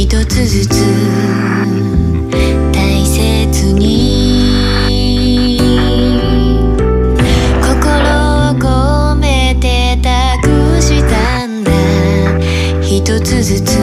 一つずつ to the